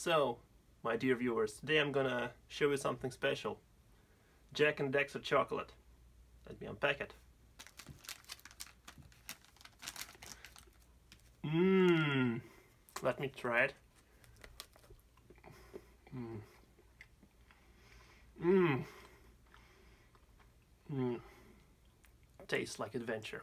So, my dear viewers, today I'm gonna show you something special. Jak and Daxter chocolate. Let me unpack it. Mmm. Let me try it. Mmm. Mmm. Mmm. Tastes like adventure.